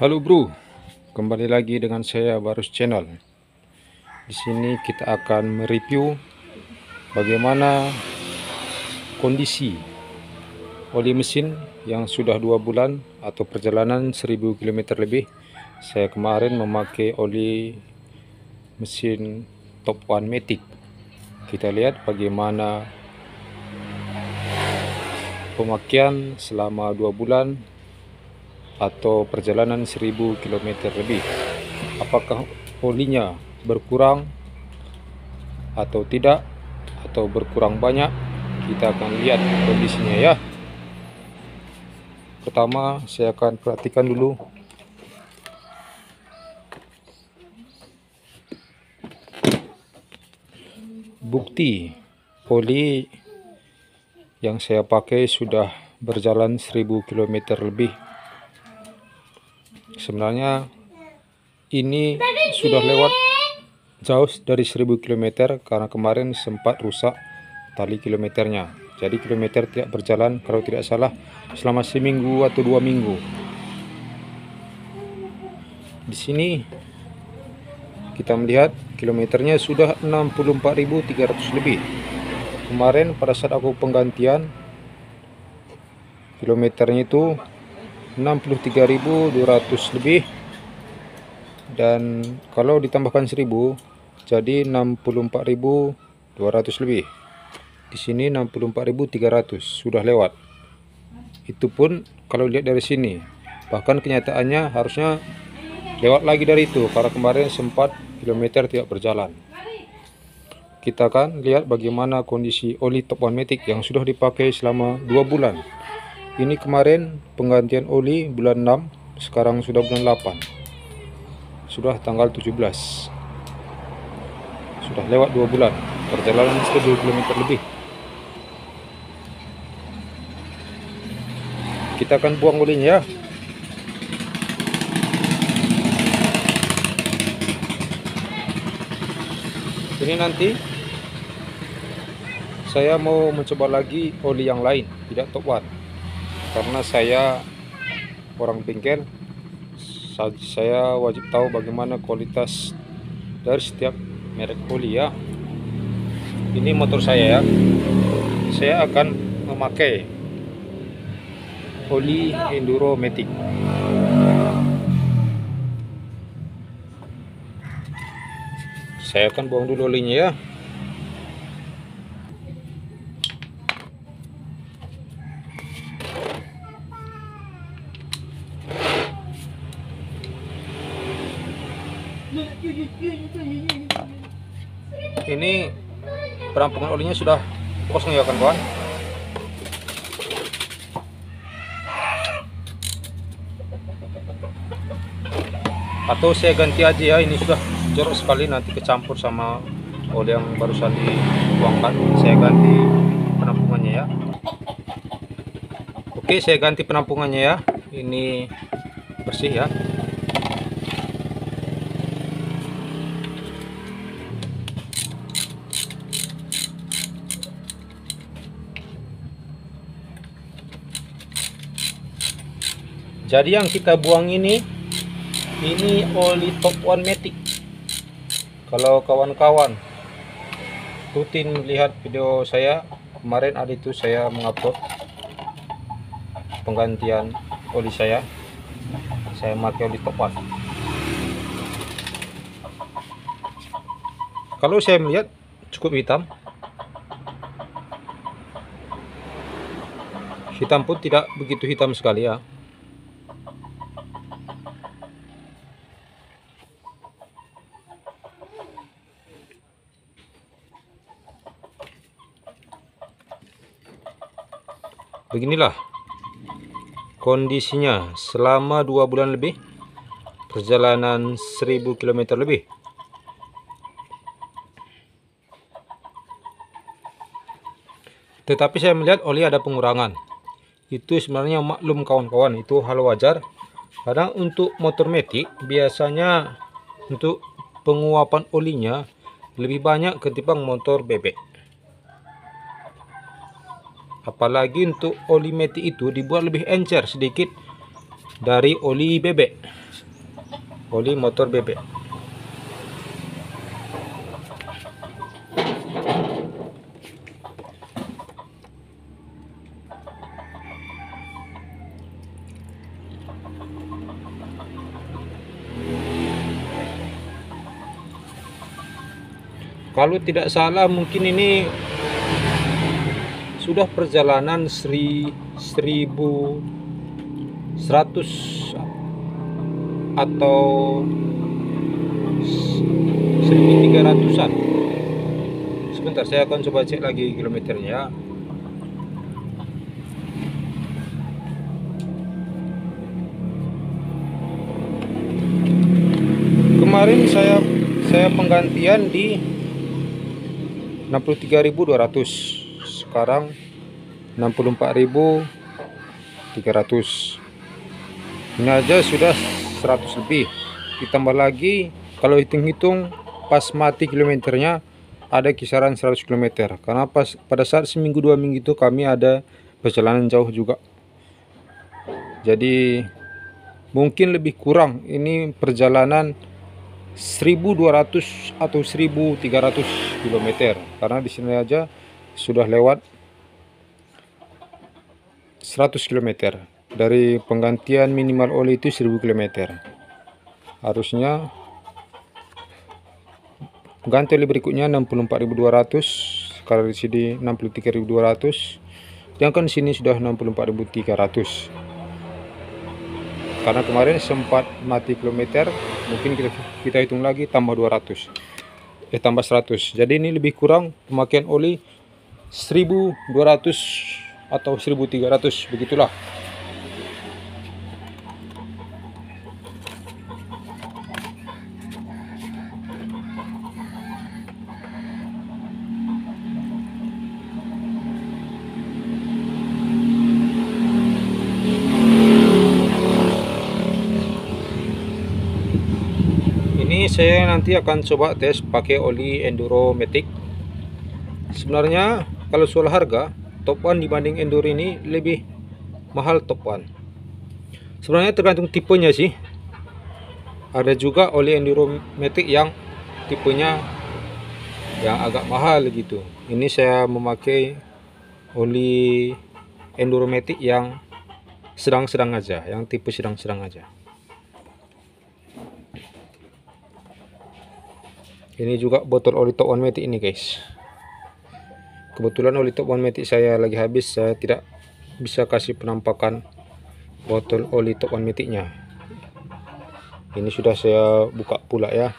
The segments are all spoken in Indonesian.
Halo bro, kembali lagi dengan saya Barus Channel. Di sini kita akan mereview bagaimana kondisi oli mesin yang sudah dua bulan atau perjalanan 1000 km lebih. Saya kemarin memakai oli mesin Top One Matic. Kita lihat bagaimana pemakaian selama dua bulan atau perjalanan 1000 km lebih. Apakah olinya berkurang atau tidak atau berkurang banyak? Kita akan lihat kondisinya ya. Pertama saya akan perhatikan dulu. Bukti oli yang saya pakai sudah berjalan 1000 km lebih sebenarnya ini sudah lewat jauh dari 1000 km karena kemarin sempat rusak tali kilometernya. Jadi kilometer tidak berjalan kalau tidak salah selama seminggu atau dua minggu. Di sini kita melihat kilometernya sudah 64.300 lebih. Kemarin pada saat aku penggantian kilometernya itu 63.200 lebih. Dan kalau ditambahkan 1000 jadi 64.200 lebih. Di sini 64.300 sudah lewat. Itu pun kalau lihat dari sini bahkan kenyataannya harusnya lewat lagi dari itu karena kemarin sempat kilometer tidak berjalan. Kita akan lihat bagaimana kondisi oli top one matic yang sudah dipakai selama dua bulan ini kemarin penggantian oli bulan 6 sekarang sudah bulan 8 sudah tanggal 17 sudah lewat dua bulan. Perjalanan 10 km lebih. Kita akan buang olinya ya. Ini nanti saya mau mencoba lagi oli yang lain tidak top one karena saya orang bengkel saya wajib tahu bagaimana kualitas dari setiap merek oli ya ini motor saya ya. Saya akan memakai oli enduro matic. Saya akan buang dulu olinya ya ini perampungan olinya sudah kosong ya kan kawan atau saya ganti aja ya ini sudah jorok sekali. Nanti kecampur sama oli yang barusan dituangkan saya ganti penampungannya ya. Oke saya ganti penampungannya ya. Ini bersih ya jadi yang kita buang ini ini oli top one matic kalau kawan-kawan rutin lihat video saya kemarin ada itu saya mengupload penggantian oli saya. Saya pakai oli top one. Kalau saya melihat cukup hitam. Hitam pun tidak begitu hitam sekali ya beginilah kondisinya. Selama dua bulan lebih perjalanan 1000 km lebih. Tetapi saya melihat oli ada pengurangan. Itu sebenarnya maklum kawan-kawan. Itu hal wajar. Karena untuk motor metik biasanya untuk penguapan olinya lebih banyak ketimbang motor bebek apalagi untuk oli meti itu dibuat lebih encer sedikit dari oli bebek. Oli motor bebek. Kalau tidak salah mungkin ini sudah perjalanan seri, seribu seratus atau seribu tiga ratusan. Sebentar saya akan coba cek lagi kilometernya. Kemarin saya saya penggantian di 63.200 sekarang 64.300 ini aja sudah 100 lebih. Ditambah lagi kalau hitung-hitung pas mati kilometernya ada kisaran 100 km karena pas pada saat seminggu dua minggu itu kami ada perjalanan jauh juga. Jadi mungkin lebih kurang. Ini perjalanan 1200 atau 1300 km karena di sini aja sudah lewat 100 km dari penggantian minimal oli itu 1000 km harusnya ganti oli berikutnya 64.200 kalau di sini 63.200 yang kan sini sudah 64.300 karena kemarin sempat mati kilometer mungkin kita, kita hitung lagi tambah 200 eh tambah 100 jadi ini lebih kurang pemakaian oli 1200 atau 1300 begitulah. Saya nanti akan coba tes pakai oli Enduro Matic. Sebenarnya kalau soal harga top one dibanding Enduro ini lebih mahal top one. Sebenarnya tergantung tipenya sih. Ada juga oli Enduro Matic yang tipenya yang agak mahal gitu. Ini saya memakai oli Enduro Matic yang sedang-sedang aja yang tipe sedang-sedang aja. Ini juga botol oli top one matic ini guys kebetulan oli top one matic saya lagi habis saya tidak bisa kasih penampakan botol oli top one maticnya ini sudah saya buka pula ya.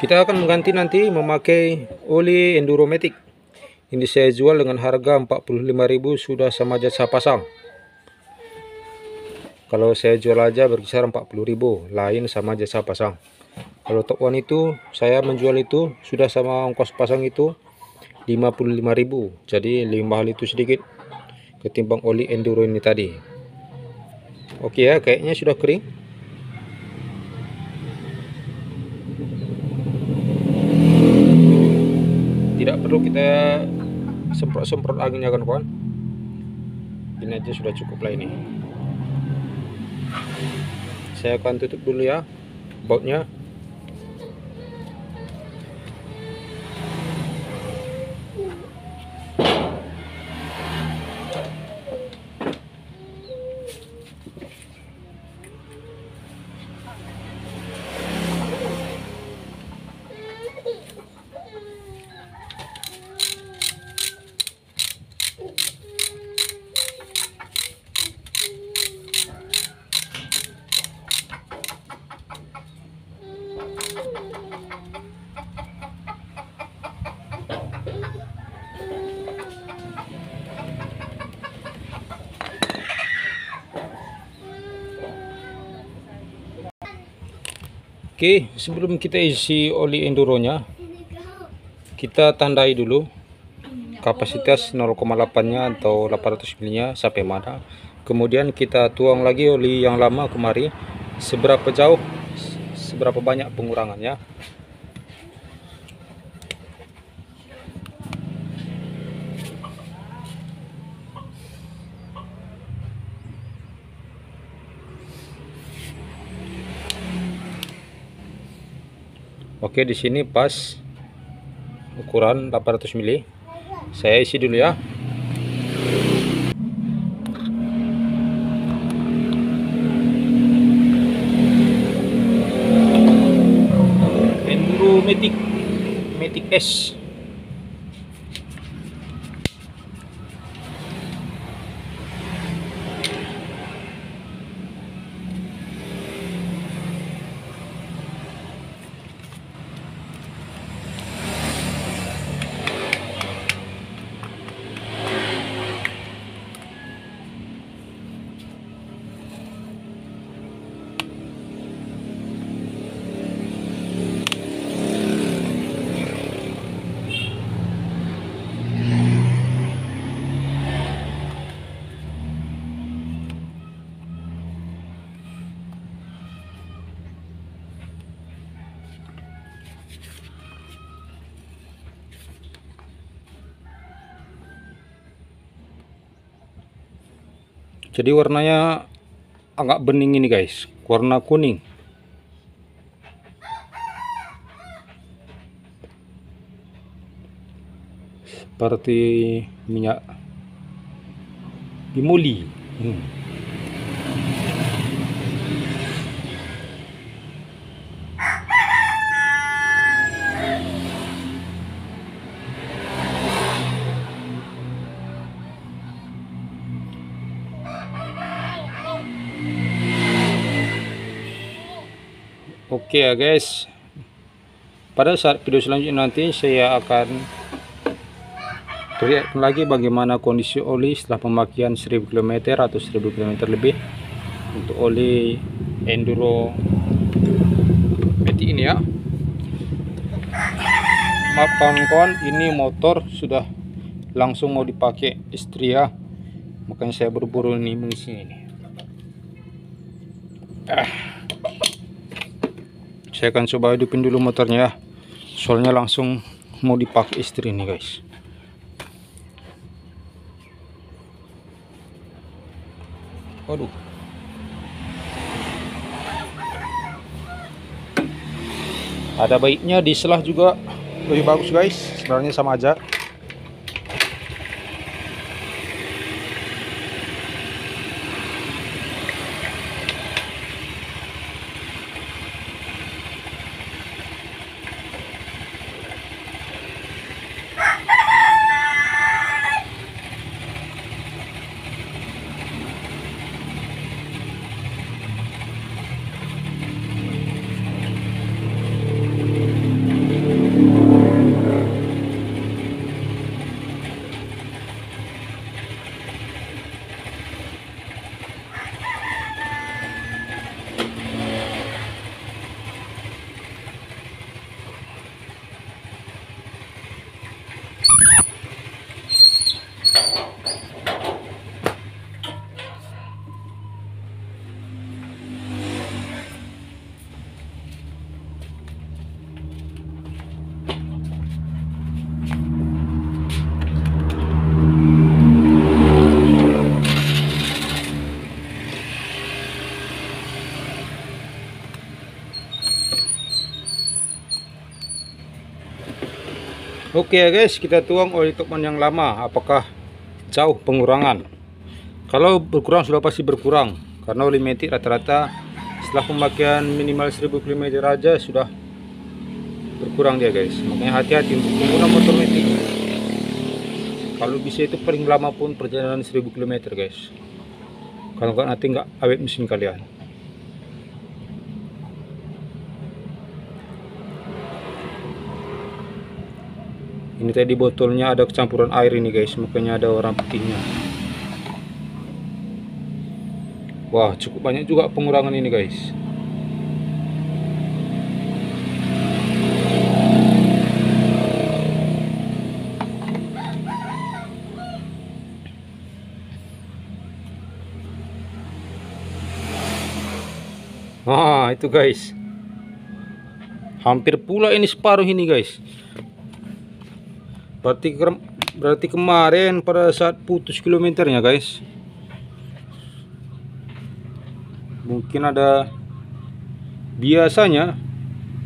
Kita akan mengganti nanti memakai oli enduro matic. Ini saya jual dengan harga 45.000 sudah sama jasa pasang. Kalau saya jual aja berkisar 40.000 lain sama jasa pasang kalau top one itu saya menjual itu sudah sama ongkos pasang itu 55.000 jadi lebih mahal itu sedikit ketimbang oli enduro ini tadi. Oke ya kayaknya sudah kering. Tidak perlu kita semprot-semprot anginnya kan kawan ini aja sudah cukup lah ini. Saya akan tutup dulu ya bautnya Oke, sebelum kita isi oli enduronya, kita tandai dulu kapasitas 0,8 nya atau 800 ml nya sampai mana. Kemudian kita tuang lagi oli yang lama kemari seberapa jauh, seberapa banyak pengurangannya. Oke di sini pas ukuran 800 mili. Saya isi dulu ya. Enduro Matic Matic S jadi warnanya agak bening ini guys. Warna kuning. Seperti minyak bimoli hmm. Oke ya guys. Pada saat video selanjutnya nanti saya akan perlihatkan lagi bagaimana kondisi oli setelah pemakaian 1000 km atau 1000 km lebih untuk oli enduro Matic ini ya. Maaf kawan-kawan ini motor sudah langsung mau dipakai istri ya. Makanya saya buru-buru ini mengisi ini. Ah saya akan coba hidupin dulu motornya ya. Soalnya langsung mau dipakai istri ini guys. Waduh. Ada baiknya di selah juga. Lebih bagus guys. Sebenarnya sama aja Oke okay guys, kita tuang oli topman yang lama. Apakah jauh pengurangan? Kalau berkurang sudah pasti berkurang, karena oli metik rata-rata setelah pemakaian minimal 1000 km aja sudah berkurang dia guys. Makanya hati-hati untuk menggunakan motor metik. Kalau bisa itu paling lama pun perjalanan 1000 km guys. Kalau nggak nanti nggak awet mesin kalian. Ini tadi botolnya ada campuran air ini guys. Makanya ada warna putihnya wah cukup banyak juga pengurangan ini guys. Ah itu guys. Hampir pula ini separuh ini guys berarti berarti kemarin pada saat putus kilometernya guys. Mungkin ada biasanya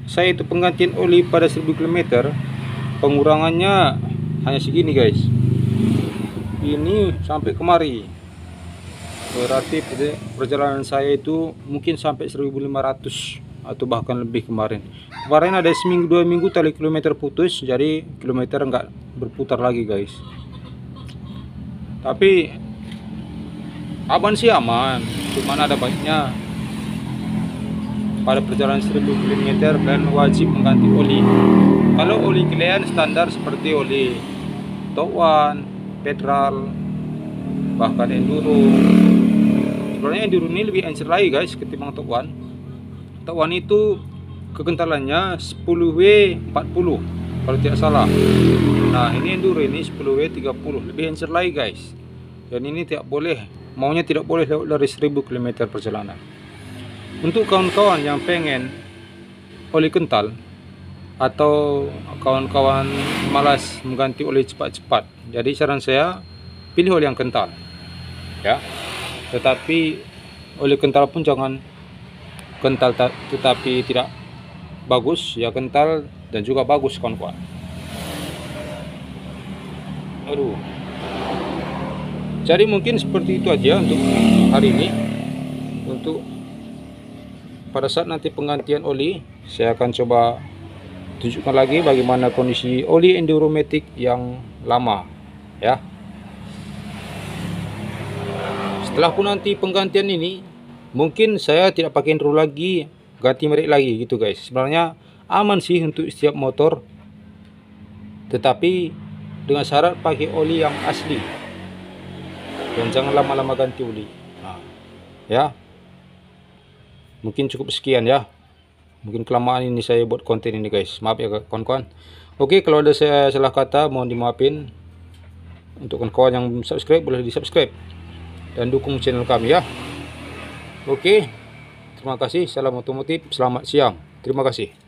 saya itu penggantian oli pada 1000 km pengurangannya hanya segini guys. Ini sampai kemari. Berarti perjalanan saya itu mungkin sampai 1500 atau bahkan lebih kemarin. Kemarin ada seminggu dua minggu tali kilometer putus jadi kilometer enggak berputar lagi guys. Tapi aman sih aman cuman ada baiknya. Pada perjalanan 1000 km kalian wajib mengganti oli. Kalau oli kalian standar seperti oli Tok Petrol bahkan Enduro. Sebenarnya Enduro ini lebih encer lagi guys ketimbang Top One One itu kekentalannya 10W 40 kalau tidak salah. Nah ini Enduro ini 10W 30 lebih encer lagi guys. Dan ini tidak boleh maunya tidak boleh lewat dari 1000 km perjalanan. Untuk kawan-kawan yang pengen oli kental atau kawan-kawan malas mengganti oli cepat-cepat jadi saran saya pilih oli yang kental. Ya. Tetapi oleh kental pun jangan kental tetapi tidak bagus ya kental dan juga bagus kawan-kawan. Aduh. Jadi mungkin seperti itu aja untuk hari ini. Untuk pada saat nanti penggantian oli saya akan coba tunjukkan lagi bagaimana kondisi oli enduromatic yang lama ya. Setelah pun nanti penggantian ini mungkin saya tidak pakai enduro lagi ganti merek lagi gitu guys. Sebenarnya aman sih untuk setiap motor. Tetapi dengan syarat pakai oli yang asli. Dan jangan lama-lama ganti oli. Nah, ya. Mungkin cukup sekian ya. Mungkin kelamaan ini saya buat konten ini guys. Maaf ya kawan-kawan. Oke kalau ada saya salah kata mohon dimaafin. Untuk kawan-kawan yang subscribe boleh di subscribe dan dukung channel kami ya oke. Terima kasih. Salam otomotif selamat siang. Terima kasih